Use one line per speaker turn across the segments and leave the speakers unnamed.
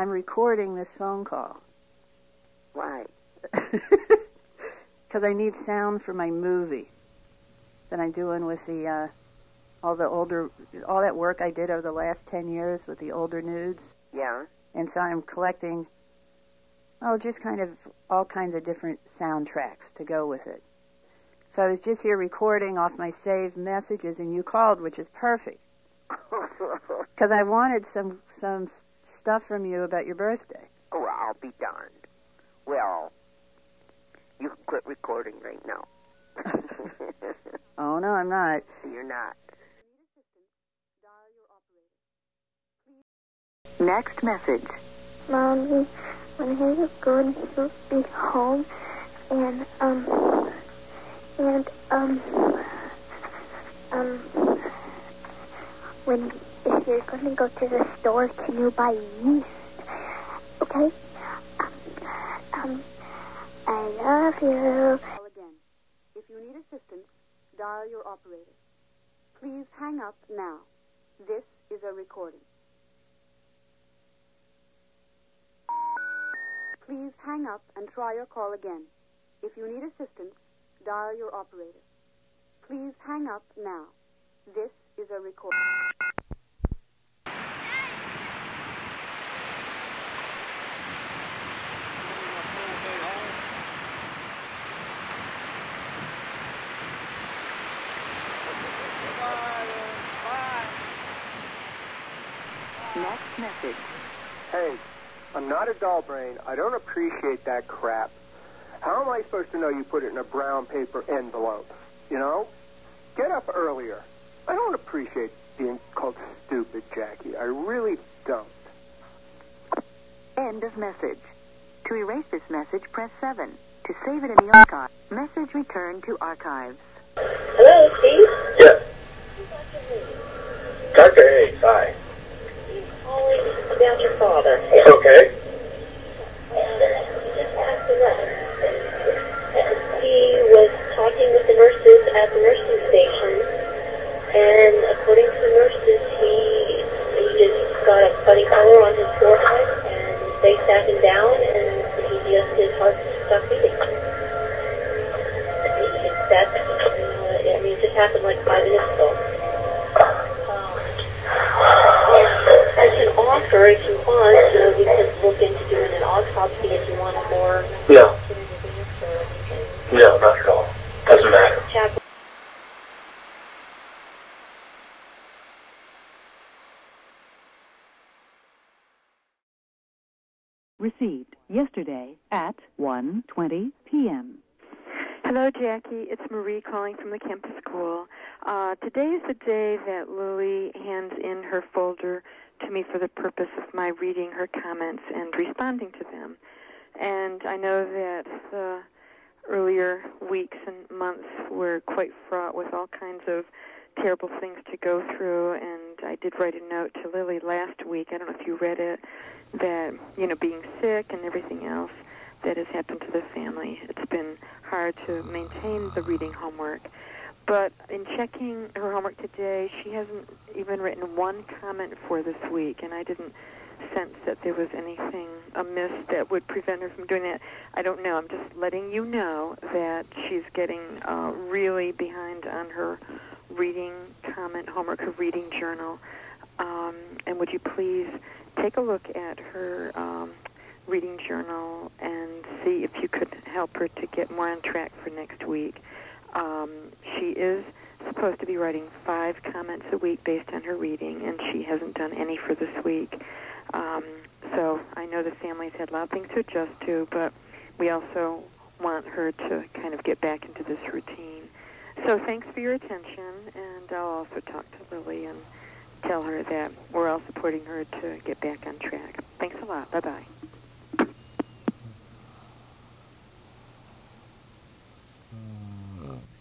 I'm recording this phone call.
Why?
Because I need sound for my movie that I'm doing with the uh, all the older all that work I did over the last ten years with the older nudes,
Yeah.
and so I'm collecting oh just kind of all kinds of different soundtracks to go with it. So I was just here recording off my saved messages, and you called, which is perfect because I wanted some some stuff from you about your birthday.
oh, I'll be darned. Well, you can quit recording right now.
Oh no, I'm not.
You're not.
Next message.
Mommy, when he was going to be home, and um, and um, um, when you're going to go to the store, can you buy yeast? Okay. Um, um, I love you.
Again. If you need assistance, dial your operator. Please hang up now. This is a recording. Please hang up and try your call again. If you need assistance, dial your operator. Please hang up now. This is a recording.
Next message.
Hey, I'm not a dull brain. I don't appreciate that crap. How am I supposed to know you put it in a brown paper envelope? You know? Get up earlier. I don't appreciate being called stupid, Jackie. I really don't.
End of message. To erase this message, press 7. To save it in the archive, message returned to archives.
Hello, Steve.
Yes. Dr. Hayes, hi.
About your father.
Okay.
He was talking with the nurses at the nursing station, and according to the nurses, he he just got a funny color on his forehead, and they sat him down, and he just his heart stopped beating. That's uh, I mean, it just happened like five minutes ago. Um, I can offer if you want, uh, we could look into doing an autopsy if you want more.
No.
definitive or we can
No, not at all. Doesn't matter.
chat
Received yesterday at 1.20 p.m.
Hello, Jackie. It's Marie calling from the campus school. Uh, today is the day that Lily hands in her folder to me for the purpose of my reading her comments and responding to them. And I know that the earlier weeks and months were quite fraught with all kinds of terrible things to go through. And I did write a note to Lily last week. I don't know if you read it. That you know, being sick and everything else that has happened to the family. It's been hard to maintain the reading homework. But in checking her homework today, she hasn't even written one comment for this week, and I didn't sense that there was anything amiss that would prevent her from doing that. I don't know. I'm just letting you know that she's getting uh, really behind on her reading comment homework, her reading journal. Um, and would you please take a look at her um, reading journal and see if you could help her to get more on track for next week. Um, she is supposed to be writing five comments a week based on her reading, and she hasn't done any for this week. Um, so I know the family's had a lot of things to adjust to, but we also want her to kind of get back into this routine. So thanks for your attention, and I'll also talk to Lily and tell her that we're all supporting her to get back on track. Thanks a lot. Bye bye.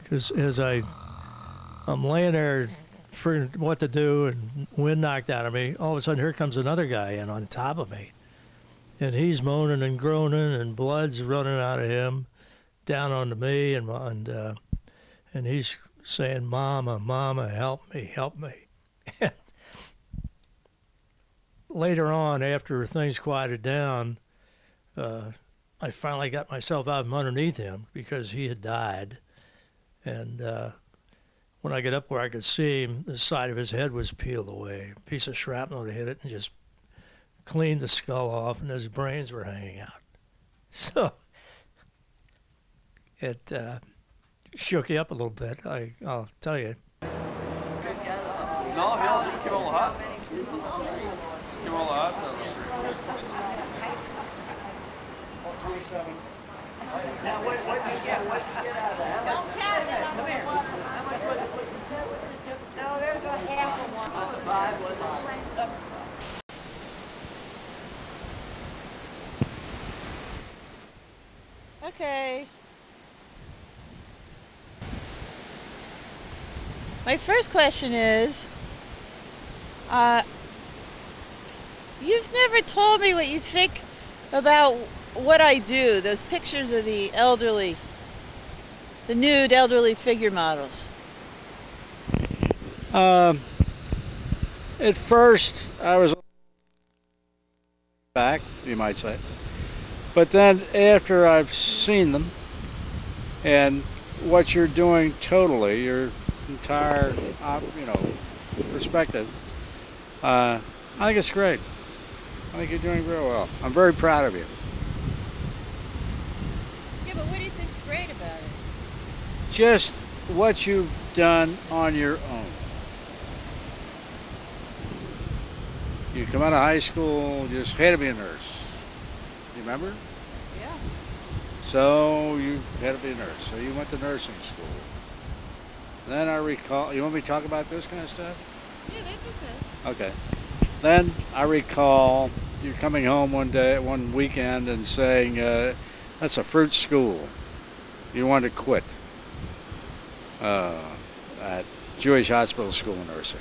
Because as I I'm laying there for what to do and wind knocked out of me, all of a sudden here comes another guy in on top of me, and he's moaning and groaning and blood's running out of him down onto me and and uh, and he's saying, "Mama, Mama, help me, help me." later on, after things quieted down, uh, I finally got myself out from underneath him because he had died. And uh, when I got up where I could see him, the side of his head was peeled away. A piece of shrapnel had hit it and just cleaned the skull off, and his brains were hanging out. So it uh, shook you up a little bit. I, I'll tell you.
No, he'll just give all the hot. Give all the hot.
Now, what, what did you get? What did you get out of that? Don't count it. Come here. How much was it? No, there's a half of one. Oh,
Okay. My first question is uh, You've never told me what you think about what I do, those pictures of the elderly, the nude elderly figure models.
Um, at first, I was back, you might say. But then after I've seen them and what you're doing totally, your entire, you know, perspective, uh, I think it's great. I think you're doing real well. I'm very proud of you.
Yeah, but what do you think's great about it?
Just what you've done on your own. You come out of high school, you just had to be a nurse. You remember?
Yeah.
So you had to be a nurse. So you went to nursing school. Then I recall. You want me to talk about this kind of stuff?
Yeah, that's okay.
Okay. Then I recall you coming home one day, one weekend, and saying, uh, "That's a fruit school." You wanted to quit uh, at Jewish Hospital School of Nursing.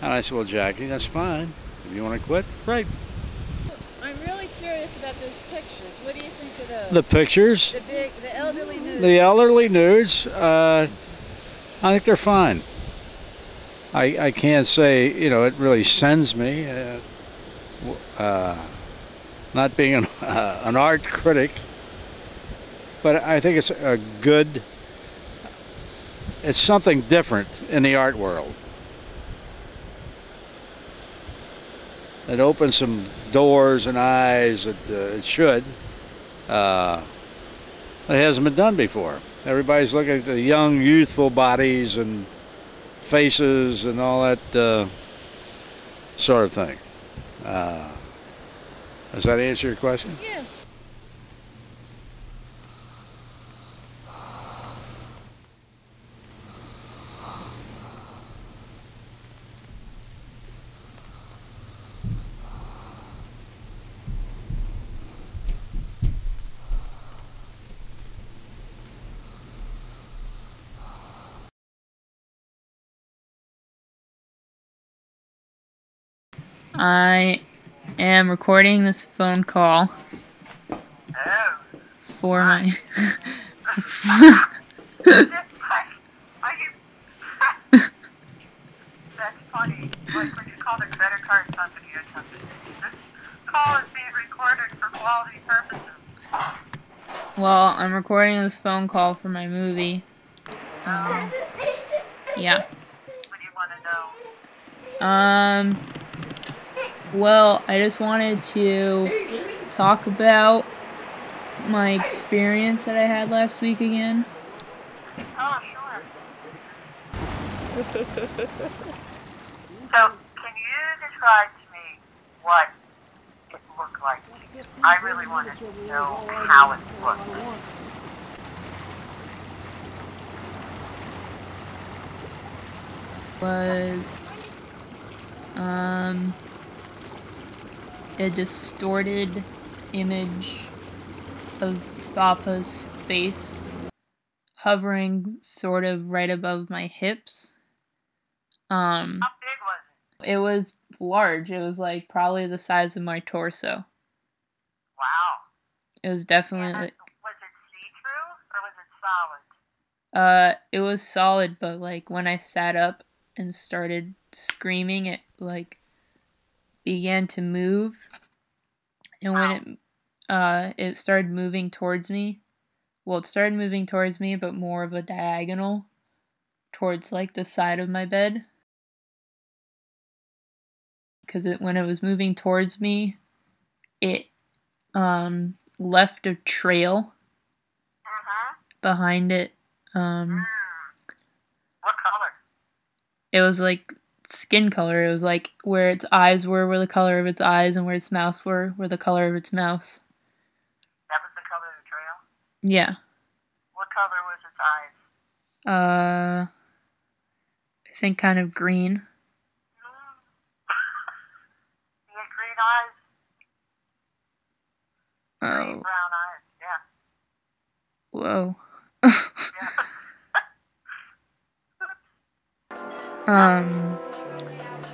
And I said, "Well, Jackie, that's fine. If you want to quit, great."
I'm really curious about those pictures. What do you think of those?
The pictures,
The big, the elderly nude.
the elderly nudes, uh, I think they're fine. I, I can't say, you know, it really sends me. Uh, uh, not being an, uh, an art critic, but I think it's a good, it's something different in the art world. It opens some doors and eyes that uh, it should. Uh, it hasn't been done before. Everybody's looking at the young, youthful bodies and faces and all that uh, sort of thing. Uh, does that answer your question?
Yeah.
I am recording this phone call for my.
That's funny. Like when you call the credit card company or something. This call is being recorded for quality purposes.
Well, I'm recording this phone call for my movie. Um, yeah.
What do you want to know?
Um. Well, I just wanted to talk about my experience that I had last week again.
Oh, sure. so, can you describe to me what it looked like? I really want to know how it looked.
was um a distorted image of Papa's face hovering sort of right above my hips. Um
How big was
it It was large. It was like probably the size of my torso.
Wow.
It was definitely
Was it see-through or was it solid?
uh it was solid but like when I sat up and started screaming it like began to move, and when it uh, it started moving towards me. Well, it started moving towards me, but more of a diagonal towards like the side of my bed. Because it, when it was moving towards me, it um, left a trail behind it. Um,
What color?
it was like skin color. It was like where its eyes were, were the color of its eyes, and where its mouth were, were the color of its mouth.
That was the color of the trail?
Yeah.
What color was its eyes?
Uh, I think kind of green.
He had green eyes,
Oh,
brown eyes. Yeah.
whoa. um,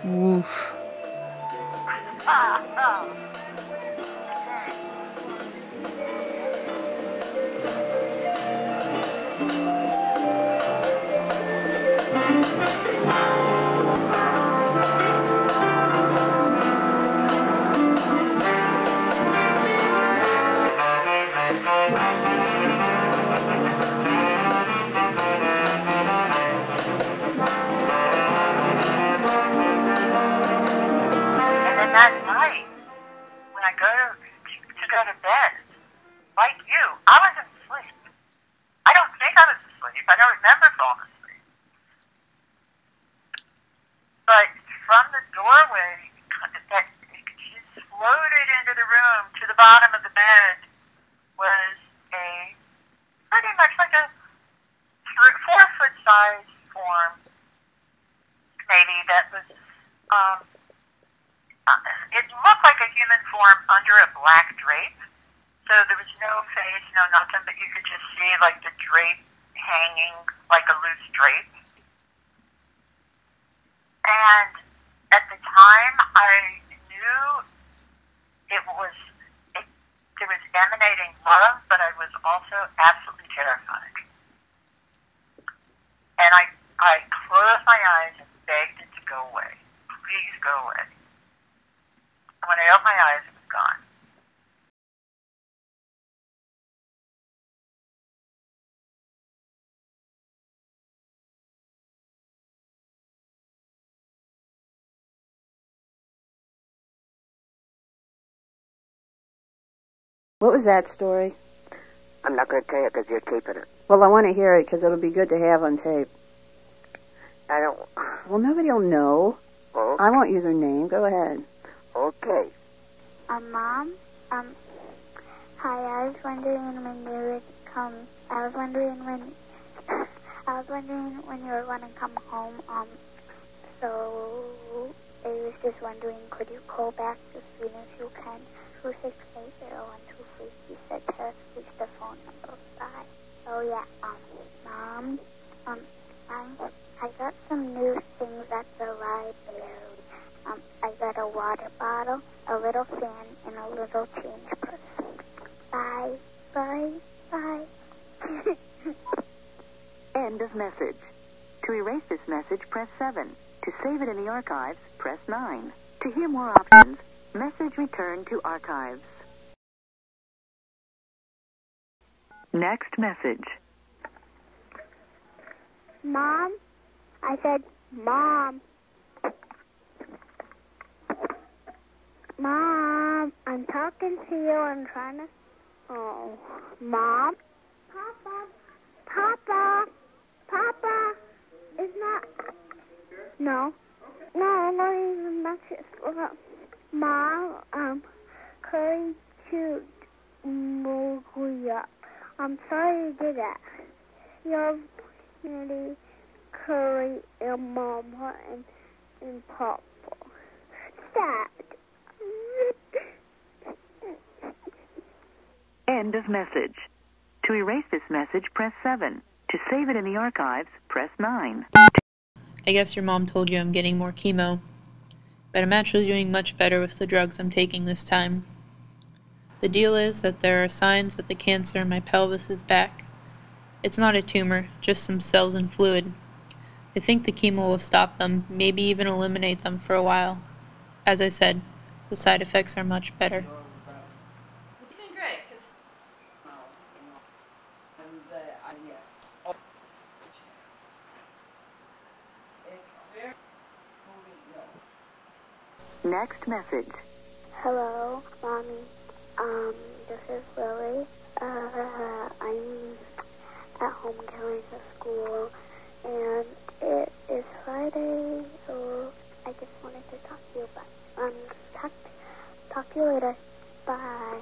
woof.
asleep. But from the doorway, that just floated into the room to the bottom of the bed was a pretty much like a three, four foot size form, maybe that was um, uh, it looked like a human form under a black drape. So there was no face, no nothing, but you could just see like the drape hanging like a loose drape. And at the time, I knew it was it, it was emanating love, but I was also absolutely terrified. And I I closed my eyes and begged it to go away. Please go away. When I opened my eyes, it was
What was that story?
I'm not going to tell you because you're taping it.
Well, I want to hear it because it'll be good to have on tape.
I don't.
Well, nobody will know.
Oh,
I won't use her name. Go ahead.
okay.
Um, Mom, um, hi, I was wondering when you would come, I was wondering when, I was wondering when you were going to come home, um, so I was just wondering, could you call back as soon as you can? 2680123, you said reach the phone number, bye. Oh, yeah, um, Mom, um, I, I got some new things at the library. Um, I got a water bottle, a little fan, and a little change purse. Bye, bye, bye.
End of message. To erase this message, press 7. To save it in the archives, press 9. To hear more options, message return to archives. Message.
Mom? I said, Mom. Mom, I'm talking to you. I'm trying to. Oh, Mom? Papa? Papa? Papa? Is not. No. No, I'm not even messages. Uh, Mom, um, curry to Moguya. I'm sorry to do that. You're really curry and Mama and, and Papa. Dad.
End of message. To erase this message, press 7. To save it in the archives, press 9.
I guess your mom told you I'm getting more chemo, but I'm actually doing much better with the drugs I'm taking this time. The deal is that there are signs that the cancer in my pelvis is back. It's not a tumor, just some cells and fluid. I think the chemo will stop them, maybe even eliminate them for a while. As I said, The side effects are much better.
It's been great. 'cause
Next message.
Hello, mommy. Um, this is Lily. Uh, I'm at home going to school, and it is Friday, so I just wanted to talk to you about. Um, talk, talk to you later. Bye.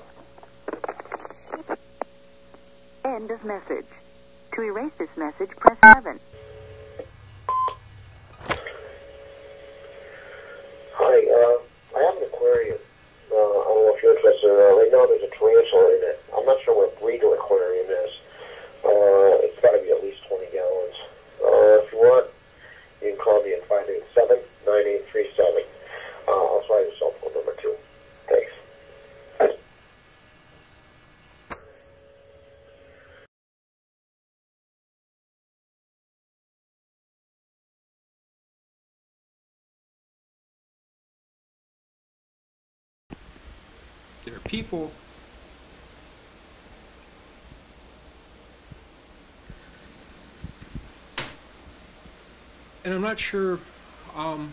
End of message. To erase this message, press 7.
Hi, uh, I have an aquarium. Uh, I don't know if you're interested. Uh, right now there's a tarantula in it. I'm not sure what breed of aquarium is. Uh, it's got to be at least 20 gallons. Uh, if you want, you can call me at 587-9837. Uh, I'll try your cell phone number too. Thanks.
There are people and I'm not sure um,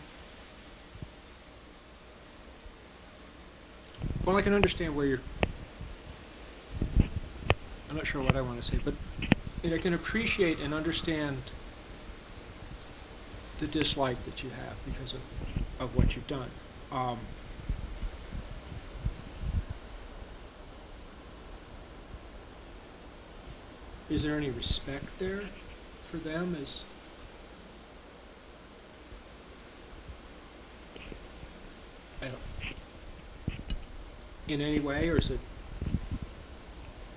well I can understand where you're I'm not sure what I want to say but and I can appreciate and understand the dislike that you have because of, of what you've done. Um, is there any respect there for them as I don't, in any way or is it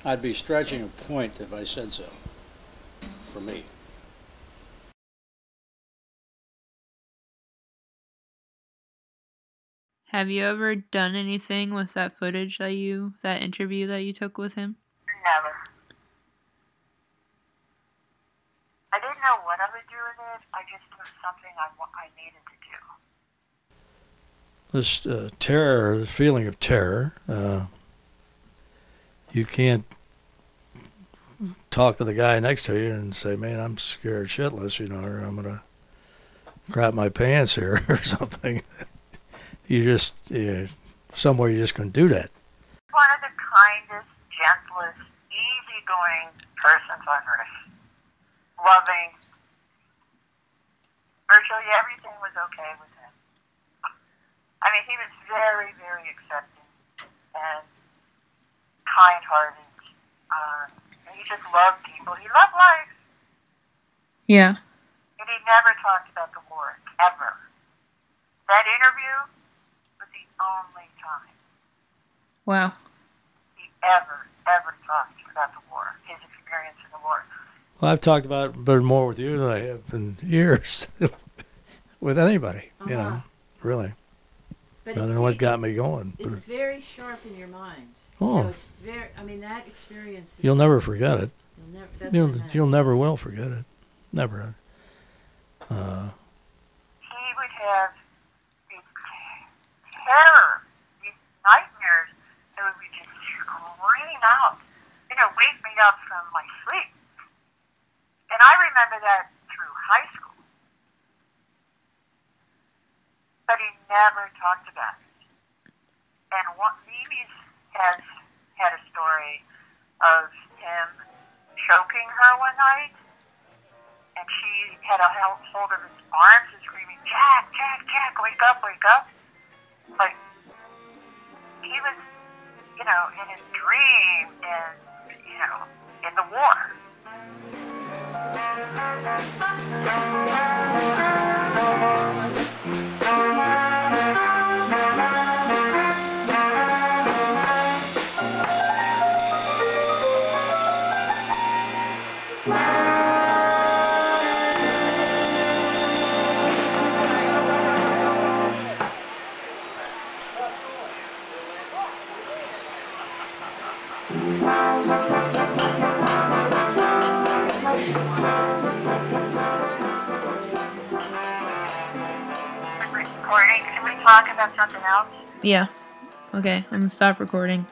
I'd be stretching a point if I said so, for me.
Have you ever done anything with that footage that you, that interview that you took with him?
Never. I didn't know what I would do with it. I just knew something I, I needed to do.
This uh, terror, this feeling of terror, uh, you can't talk to the guy next to you and say, "Man, I'm scared shitless," you know, or I'm gonna crap my pants here or something. you just yeah, somewhere you're just gonna do that.
One of the kindest, gentlest, easygoing persons on earth. Loving. Virtually everything was okay with him. I mean, he was very, very accepting and kind-hearted. Uh, and he just loved people. He loved life.
Yeah.
And he never talked about the war, ever. That interview was the only time
Wow.
he ever, ever talked about the war, his experience in the war.
Well, I've talked about it but more with you than I have in years with anybody. You
Uh-huh.
know, really.
But
I don't
it's-
what got me going.
It's
But
very sharp in your mind.
Oh.
That was very, I mean, that experience. Is
you'll never forget it.
You'll never, that's
You'll,
I meant.
you'll never will forget it. Never. Uh,
He would have these terror, these nightmares that would be just screaming out, you know, wake me up from my sleep. And I remember that through high school. But he never talked about it. And what Mimi's has had a story of him choking her one night and she had a hold of his arms and screaming, Jack, Jack, Jack, wake up, wake up. But he was, you know, in his dream and, you know, in the war. Recording, can talk about something else?
Yeah. Okay, I'm gonna stop recording.